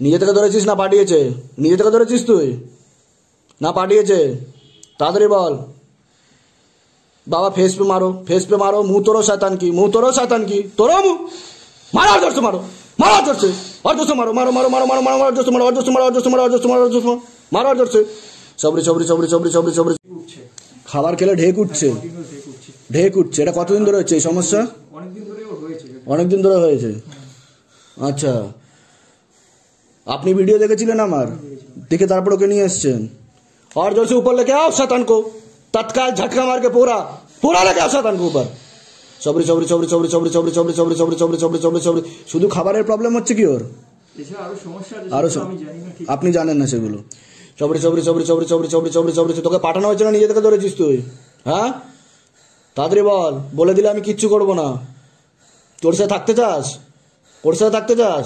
নিজে থেকে ধরেছিস না পাঠিয়েছে? নিজে থেকে ধরেছিস তুই? না পাঠিয়েছে? তাড়াতাড়ি বল। বাবা ফেস পে মারো ফেস পে মারো মু তোরও শয়তান কি? মু তোরও শয়তান কি? তোরও মুহ মারো জোরসে মারো। মারো জোরসে। আর জোরসে মারো মারো মারো মারো মারো মারো মারো জোরসে মারো আর জোরসে মারো আর জোরসে মারো আর জোরসে মারো আর জোরসে মারো। আর জোরসে। সবরি সবরি সবরি সবরি সবরি সবরি। খাবার খেলে ঢেক উঠছে। ঢেক উঠছে। এটা কতদিন ধরে হচ্ছে এই সমস্যা? অনেকদিন ধরে অনেকদিন ধরে হয়েছে। আচ্ছা। আপনি ভিডিও দেখেছিলেন আমার দেখে তারপর ওকে নিয়ে এসছেন और जोर से ऊपर लेके आओ शैतान को तत्काल झटका मार के पूरा पूरा लेके आओ शैतान को ऊपर সবরি সবরি সবরি সবরি সবরি সবরি সবরি সবরি সবরি সবরি সবরি সবরি সবরি শুধু খাবারের প্রবলেম হচ্ছে কি ওর এছাড়া আরো সমস্যা আছে আরো সেগুলো সব- আমি জানি না ঠিক আপনি জানেন না সেগুলো সবরি সবরি সবরি সবরি সবরি সবরি সবরি সবরি তোকে পাঠানো হয়েছে না নিজে থেকে ধরেছিস তুই হ্যাঁ তাড়াতাড়ি বল বলে দিলে আমি কিচ্ছু করবো না তোর সাথে থাকতে চাস ওর সাথে থাকতে চাস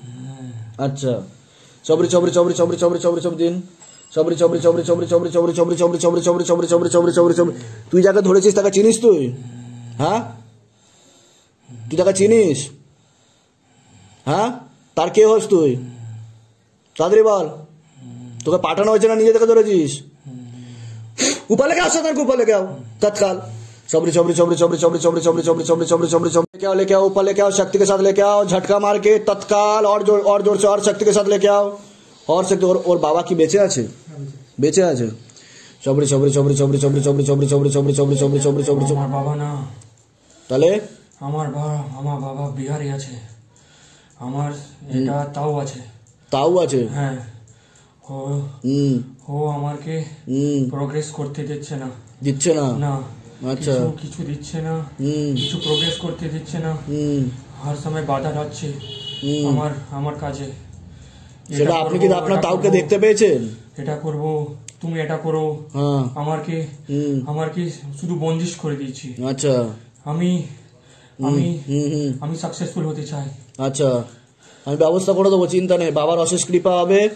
আচ্ছা চবরি চবরি চবরি চবরি চবরি চবরি চবরি দিন চবরি চবরি চবরি চবরি চবরি চবরি চবরি চবরি চবরি চবরি চবরি চবরি চবরি চবরি চবরি তুই যাকে ধরেছিস তাকে চিনিস তুই হ্যাঁ তুই তাকে চিনিস হ্যাঁ তার কে হস তুই তাড়াতাড়ি বল তোকে পাঠানো হয়েছে না নিজে থেকে ধরেছিস উপালে কে আসো তার উপালে কেউ তৎকাল आओ तत्काल सबरी सबरी सबरी सबरी सबरी सबरी सबरी सबरी सबरी सबरी सबरी सबरी लेके आओ लेके आओ ऊपर लेके आओ शक्ति के साथ लेके आओ झटका मार के तत्काल और जोर और जोर से और शक्ति के साथ लेके आओ और शक्ति और और बाबा की बेचे আছে বেঁচে আছে সবরি সবরি সবরি সবরি সবরি সবরি সবরি সবরি সবরি সবরি সবরি সবরি সবরি সবরি আমার বাবা না তাহলে আমার বাবা আমার বাবা বিহারি আছে আমার এটা তাও আছে তাও আছে হ্যাঁ ও হুম ও আমাকে হুম প্রোগ্রেস করতে দিচ্ছে না দিচ্ছে না না আচ্ছা। কিছু দিচ্ছে না কিছু প্রোগ্রেস করতে দিচ্ছে না। হর সময় বাধা হুম। আমার আমার কাজে। সেটা আপনি কি আপনার তাওকে দেখতে পেয়েছেন? এটা করব তুমি এটা করো। হ্যাঁ। আমাকে হুম। আমাকে শুধু বন্দিশ করে দিয়েছি। আচ্ছা। আমি আমি আমি সাকসেসফুল হতে চাই। আচ্ছা। আমি ব্যবস্থা করে দেবো চিন্তা নেই। বাবার অশেষ কৃপা হবে।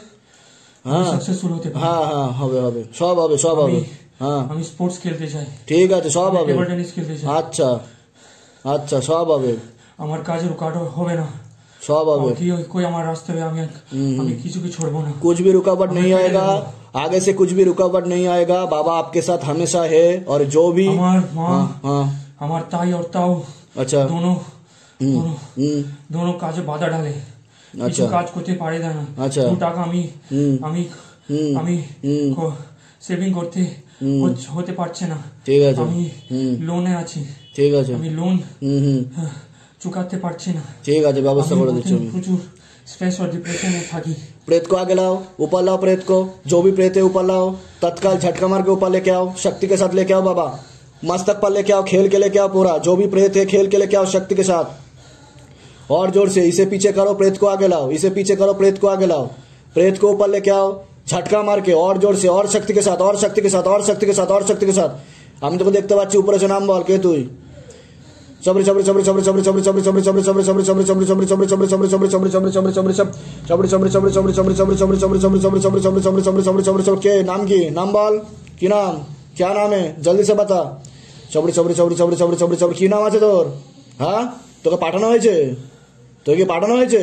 হ্যাঁ। সাকসেসফুল হতে হ্যাঁ হ্যাঁ হবে হবে। সব হবে সব হবে। हाँ। हम स्पोर्ट्स खेलते जाए। ठीक है तो स्वाभाविक टेबल टेनिस खेलते जाए। अच्छा। अच्छा स्वाभाविक আমার কাজের রুকাট হবে না स्वाभाविक कोई हमारे रास्ते में हमें हम्म। हमें किसी को छोड़ ना। कुछ भी रुकावट नहीं आएगा। आगे से कुछ भी रुकावट नहीं आएगा। बाबा आपके साथ हमेशा है और जो भी हमारे माँ हाँ, हाँ। हमारे ताई और ताऊ अच्छा। दोनों हम्म, दोनों हम्म। दोनों बाधा डाले। अच्छा। काज কাজ করতে পারে না আচ্ছা টাকা আমি আমি আমি সেভিং করতে হতে পারছে না ঠিক আছে আমি হুম লোনে আছি ঠিক আছে আমি লোন হুম হুম চুকাতে পারছি না ঠিক আছে ব্যবস্থা আমি করে দিচ্ছি আমি প্রচুর স্ট্রেস और डिप्रेशन में থাকি प्रेत को आगे लाओ ऊपर लाओ प्रेत को जो भी प्रेत है ऊपर लाओ तत्काल झटका मार के ऊपर लेके आओ शक्ति के साथ लेके आओ बाबा मस्तक पर लेके आओ खेल के लेके आओ पूरा जो भी प्रेत है खेल के लेके आओ शक्ति के साथ और जोर से इसे पीछे करो प्रेत को आगे लाओ इसे पीछे करो प्रेत को आगे लाओ प्रेत को ऊपर लेके आओ झटका मार के और जोर से और शक्ति के साथ और शक्ति के साथ और शक्ति के साथ और शक्ति के साथ আমি তোকে দেখতে পাচ্ছি উপরে সে নাম বল কে তুই सबरी सबरी सबरी सबरी सबरी सबरी सबरी सबरी सबरी सबरी सबरी सबरी सबरी सबरी सबरी सबरी सबरी सबरी सबरी सबरी सबरी सब सबरी सबरी सबरी सबरी सबरी सबरी सबरी सबरी सबरी सबरी सबरी सबरी सबरी सबरी सबरी सबरी सबरी के नाम की नाम বল কি নাম क्या नाम है जल्दी से बता सबरी सबरी सबरी सबरी सबरी सबरी सबरी কি নাম আছে তোর হ্যাঁ তোকে পাঠানো হয়েছে তোকে কি পাঠানো হয়েছে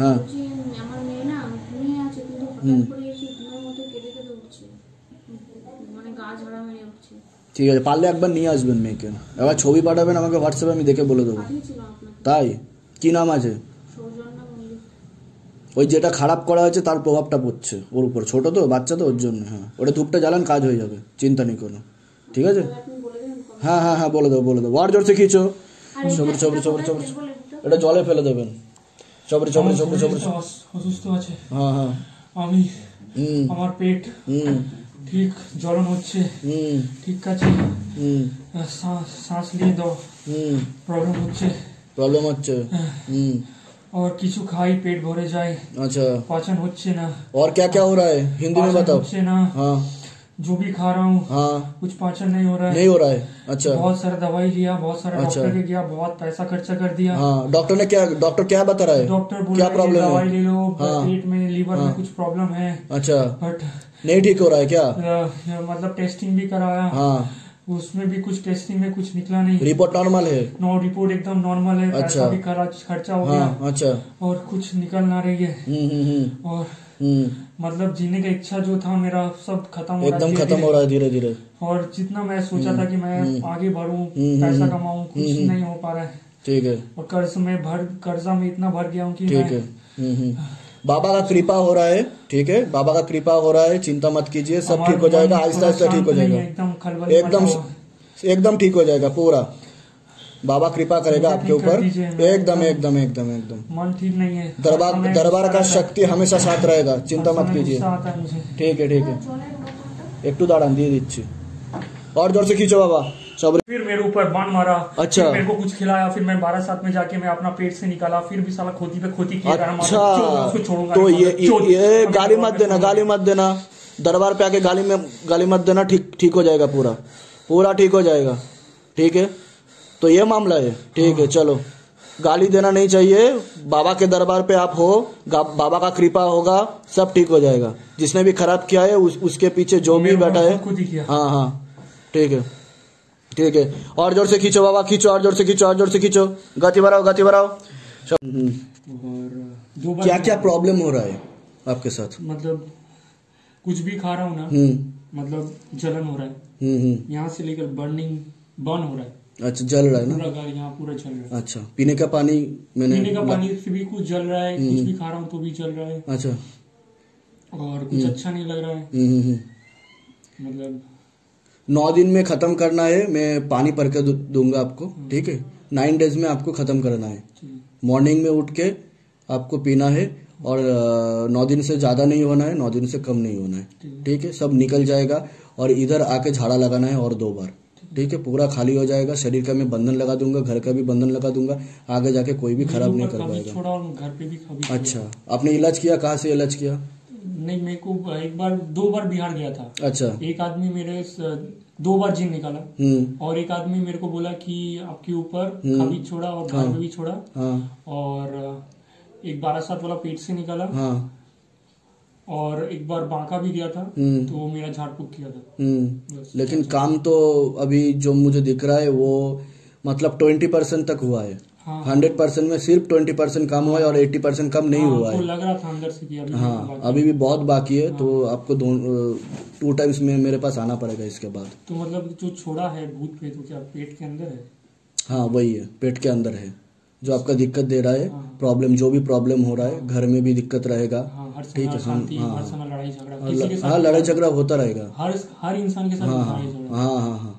হ্যাঁ। বলছি আমার মেয়ে না ঘুমিয়ে আছে কিন্তু হঠাৎ করে এসে ঘুমের মধ্যে কেঁদে কেঁদে উঠছে। মানে গা ঝাড়া মেরে উঠছে। ঠিক আছে পারলে একবার নিয়ে আসবেন মেয়েকে। এবার ছবি পাঠাবেন আমাকে হোয়াটসঅ্যাপে আমি দেখে বলে দেবো। তাই? কি নাম আছে? ওই যেটা খারাপ করা হয়েছে তার প্রভাবটা পড়ছে ওর উপর। ছোট তো বাচ্চা তো ওর জন্য হ্যাঁ। ওটা ধূপটা জ্বালান কাজ হয়ে যাবে। চিন্তা নেই কোনো। ঠিক আছে? হ্যাঁ হ্যাঁ হ্যাঁ বলে দেবো বলে দেবো। আর জোরসে খিচো। সবরি সবরি সবরি সবরি? এটা জলে ফেলে দেবেন। সবরি সবরি আমার সবরি সবরি শরীরটা অস- অসুস্থ আছে হ্যাঁ হ্যাঁ আমি হুম আমার পেট হুম ঠিক জ্বলন হচ্ছে হুম ঠিক আছে হুম আহ, শ্বাস শ্বাস নিয়ে দাও হুম প্রবলেম হচ্ছে প্রবলেম হচ্ছে হুম और কিছু খাই পেট ভরে যায় अच्छा पाचन হচ্ছে না और क्या क्या हो रहा है हिंदी में पाचन बताओ হচ্ছে না हाँ जो भी खा रहा हूँ हाँ। कुछ पाचन नहीं हो रहा है। नहीं हो रहा है। अच्छा। बहुत सारा दवाई लिया बहुत सारा अच्छा। डॉक्टर के गया बहुत पैसा खर्चा कर दिया। हाँ डॉक्टर ने क्या डॉक्टर क्या बता रहा है? डॉक्टर बोला क्या प्रॉब्लम दवाई है? ले लो हाँ। पेट में लीवर हाँ। में कुछ प्रॉब्लम है। अच्छा। बट नहीं ठीक हो रहा है क्या? मतलब टेस्टिंग भी कराया। हाँ। उसमें भी कुछ टेस्टिंग में कुछ निकला नहीं। रिपोर्ट नॉर्मल है? नो रिपोर्ट एकदम नॉर्मल है। अच्छा। भी खर्चा हो हाँ गया। अच्छा। और कुछ निकल ना रही है। हम्म हम्म हम्म। और मतलब जीने का इच्छा जो था मेरा सब खत्म हो रहा है एकदम खत्म। हो रहा है धीरे धीरे। और जितना मैं सोचा था कि मैं आगे बढ़ूं हम्म, पैसा हम्म, कमाऊं कुछ हम्म, नहीं हो पा रहा है। ठीक है। और कर्ज में भर कर्जा में इतना भर गया हूँ कि ठीक है। हम्म हम्म। बाबा का कृपा हो रहा है ठीक है। बाबा का कृपा हो रहा है चिंता मत कीजिए सब ठीक हो जाएगा आहिस्ता आहिस्ता ठीक हो जाएगा। एकदम खलबल एकदम एकदम ठीक हो जाएगा पूरा। बाबा कृपा करेगा आपके ऊपर। एकदम एकदम एकदम एकदम। मन ठीक नहीं है। दरबार दरबार का शक्ति हमेशा साथ रहेगा। चिंता मत कीजिए। ठीक है ठीक है। एक टू दाड़ा दिए दीजिए और ज़ोर से खींचो बाबा। फिर मेरे ऊपर बाण मारा। अच्छा। मेरे को कुछ खिलाया। फिर मैं बारह साथ में जाके मैं अपना पेट से निकाला। फिर भी साला खोती पे खोती किया अच्छा। तो ये ये गाली मत देना गाली मत देना। दरबार पे आके गाली में गाली मत देना ठीक ठीक हो जाएगा पूरा। पूरा ठीक हो जाएगा। ठीक है? तो ये मामला है। ठीक है चलो। गाली देना नहीं चाहिए। बाबा के दरबार पे आप हो बाबा का कृपा होगा सब ठीक हो जाएगा। जिसने भी खराब किया है उस, उसके पीछे जो भी बैठा है। ही हाँ ठीक है। ठीक है। और ज़ोर से खींचो बाबा खींचो और ज़ोर से खींचो और ज़ोर से खींचो। गति बढ़ाओ गति बढ़ाओ। क्या क्या प्रॉब्लम हो रहा है आपके साथ? मतलब कुछ भी खा रहा हूँ ना हम्म। मतलब जलन हो रहा है। हम्म हम्म। यहाँ से लेकर बर्निंग बर्न हो रहा है। अच्छा जल रहा है ना? पूरा यहाँ पूरा जल रहा है। अच्छा पीने का पानी मैंने पीने का पानी से भी कुछ जल रहा है कुछ भी खा रहा हूँ तो भी जल रहा है। अच्छा। और कुछ अच्छा नहीं लग रहा है। हम्म हम्म, हम्म। मतलब नौ दिन में खत्म करना है मैं पानी भर के दूँगा आपको ठीक है? नाइन डेज़ में आपको खत्म करना है। मॉर्निंग में उठ के आपको पीना है और नौ दिन से ज़्यादा नहीं होना है नौ दिन से कम नहीं होना है। ठीक है? सब निकल जाएगा और इधर आके झाड़ा लगाना है और दो बार। ठीक है पूरा खाली हो जाएगा शरीर का मैं बंधन लगा दूँगा घर का भी बंधन लगा दूँगा आगे जाके कोई भी खराब नहीं कर पाएगा। घर पे भी अच्छा आपने इलाज किया? कहाँ से इलाज किया? नहीं मेरे को एक बार दो बार बिहार गया था। अच्छा। एक आदमी मेरे दो बार जिन निकाला। हम्म। और एक आदमी मेरे को बोला कि आपके ऊपर हम्म। खाबी छोड़ा और घर में भी छोड़ा। हाँ। और एक बारह सात वाला पेट से निकाला। हाँ। और एक बार बांका भी दिया था हम्म। तो वो मेरा झाड़ फूक किया था। हम्म। लेकिन काम तो अभी जो मुझे दिख रहा है वो मतलब ट्वेंटी परसेंट तक हुआ है। हाँ। हंड्रेड परसेंट में सिर्फ़ ट्वेंटी परसेंट काम हुआ है और एट्टी परसेंट कम नहीं हाँ, हुआ तो है। लग रहा था अंदर से कि अभी हाँ अभी भी बहुत बाकी है तो आपको दो टू टाइम्स में मेरे पास आना पड़ेगा इसके बाद। तो मतलब जो छोड़ा है भूत प्रेत वो क्या पेट के अंदर है? हाँ वही है पेट के अंदर है। जो आपका दिक्कत दे रहा है हाँ। प्रॉब्लम जो भी प्रॉब्लम हो रहा है घर में भी दिक्कत रहेगा। हाँ ठीक है, शांति हाँ, हर हाँ। समय लड़ाई झगड़ा हाँ, किसी के साथ हाँ लड़ाई झगड़ा होता रहेगा। हर हर इंसान के साथ हाँ हाँ हाँ हाँ हाँ।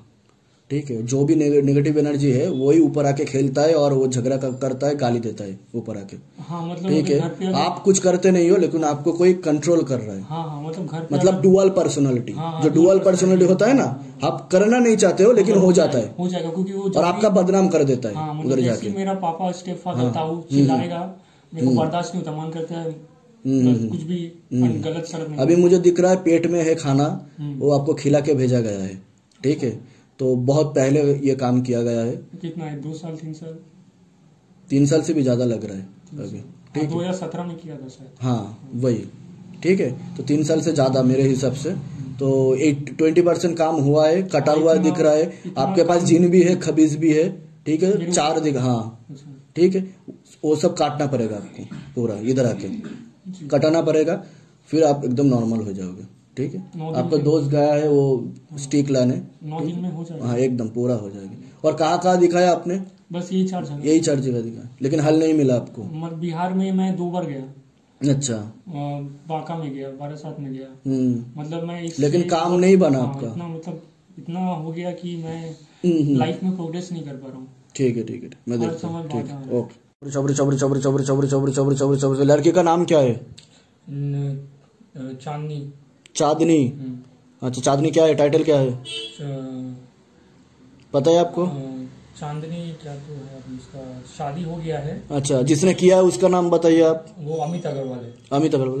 ठीक है जो भी नेगेटिव एनर्जी है वही ऊपर आके खेलता है और वो झगड़ा करता है गाली देता है ऊपर आके। हाँ मतलब ठीक है पे आप कुछ करते नहीं हो लेकिन आपको कोई कंट्रोल कर रहा है। हाँ हाँ मतलब घर मतलब डुअल पर्सनालिटी हाँ, हाँ, जो डुअल पर्सनालिटी होता है ना आप करना नहीं चाहते हो लेकिन हो जाता है। हो जाएगा क्योंकि वो और आपका बदनाम कर देता हाँ है मतलब उधर जाके। मेरा पापा स्टेप फादर हाँ। ताऊ चिल्लाएगा मेरे को बर्दाश्त नहीं होता मन करता है कुछ भी गलत सड़क अभी मुझे दिख रहा है पेट में है खाना हम्म। वो आपको खिला के भेजा गया है ठीक है? तो बहुत पहले ये काम किया गया है। कितना है? दो साल तीन साल? तीन साल से भी ज़्यादा लग रहा है अभी ठीक दो हज़ार सत्रह में किया था शायद। हाँ वही ठीक है? तो तीन साल से ज़्यादा मेरे हिसाब से। तो एट ट्वेंटी परसेंट काम हुआ है कटा हुआ दिख रहा है। आपके पास जिन भी है खबीज भी है ठीक है? चार दिख हाँ अच्छा। ठीक है? वो सब काटना पड़ेगा आपको पूरा इधर आके। कटाना पड़ेगा फिर आप एकदम नॉर्मल हो जाओगे ठीक है? आपका दोस्त गया है वो स्टिक लाने नौ दिन में हो जाएगा। हाँ एकदम पूरा हो जाएगा। और कहाँ कहाँ दिखाया आपने? बस यही चार जगह। यही चार जगह दिखाया लेकिन हल नहीं मिला आपको? बिहार में मैं दो बार गया। अच्छा। बांका में गया बारासात में गया। हम्म। मतलब मैं लेकिन काम नहीं बना हाँ, आपका? इतना मतलब इतना हो गया कि मैं हम्म, हम्म। लाइफ में प्रोग्रेस नहीं कर पा रहा हूँ। ठीक है ठीक है मैं देखता ठीक है। ओके। चबरी चौबरी चौबरी चौबरी चौबरी चौबरी चौबरी चौबरी चौबरी लड़की का नाम क्या है चांदनी चांदनी हम्म, अच्छा चांदनी क्या है टाइटल क्या है पता है आपको चांदनी क्या तो है अभी उसका शादी हो गया है अच्छा जिसने किया है उसका नाम बताइए आप वो अमित अग्रवाल है अमित अग्रवाल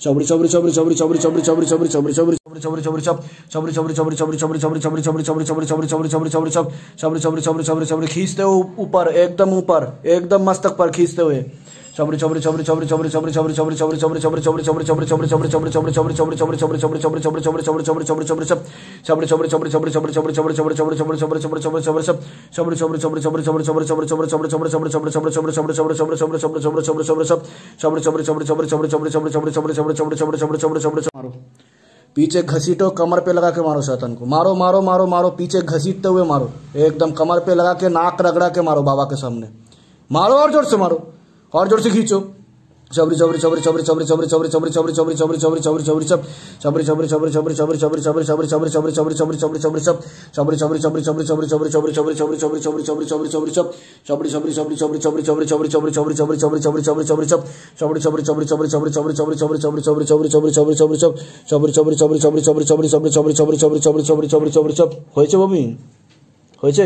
शबरी शबरी शबरी शबरी शबरी शबरी शबरी शबरी शबरी शब शबरी शबरी शबरी शबरी शबरी शबरी शबरी शबरी शबरी शबरी शबरी शबरी शबरी शबरी शब शबरी शबरी शबरी शबरी शबरी खींचते हो ऊपर एकदम ऊपर एकदम मस्तक पर खींचते हुए शबरी शबरी मारो पीछे घसीटो कमर पे लगा के मारो शैतान को मारो मारो मारो मारो पीछे घसीटते हुए मारो एकदम कमर पे लगा के नाक रगड़ा के मारो बाबा के सामने मारो और ज़ोर से मारो और जोर से खींचो शबरी शबरी शबरी शबरी शबरी शबरी शबरी शबरी शबरी शबरी शबरी शबरी शबरी शबरी शब शबरी शबरी शबरी शबरी शबरी शबरी शबरी शबरी शबरी शबरी शबरी शबरी शबरी शबरी शबरी शब शबरी शबरी शबरी शबरी शबरी शबरी शबरी शबरी शबरी शबरी शबरी शबरी शबरी शबरी शब शबरी शबरी शबरी शबरी शबरी शबरी शबरी शबरी शबरी शबरी शबरी शबरी शबरी शबरी शब शबरी शबरी शबरी शबरी शबरी शबरी शबरी शबरी शबरी शबरी शबरी शबरी शबरी शबरी शब शबरी शबरी शबरी शबरी शबरी शबरी शबरी शबरी शबरी शबरी শবরি শবরি শবরি শবরি সব হয়েছে বমি হয়েছে